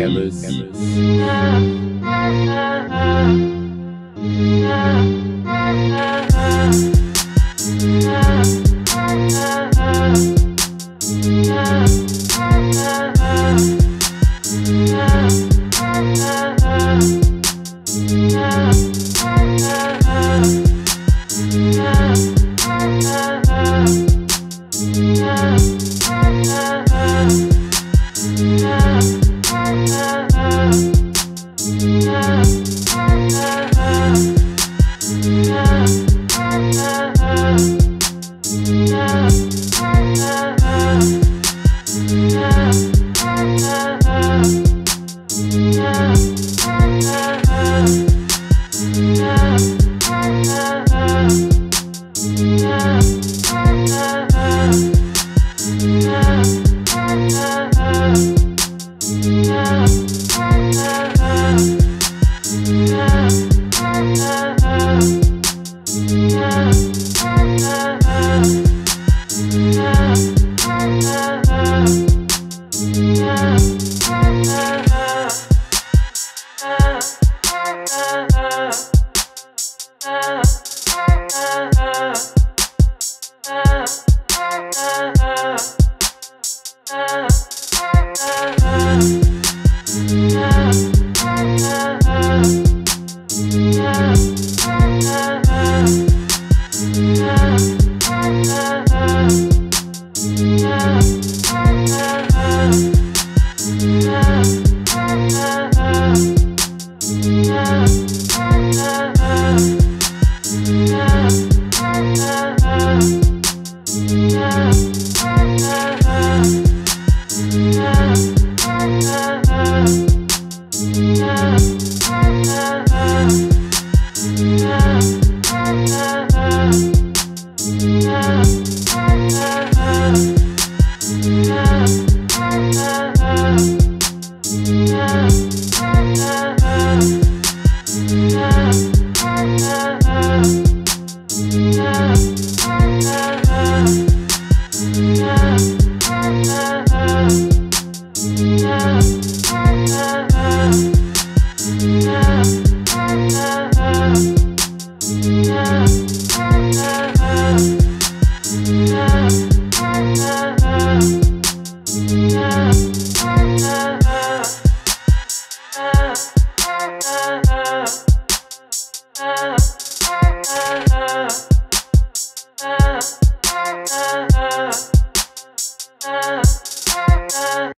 Ellis, Ellis. Yeah. Uh,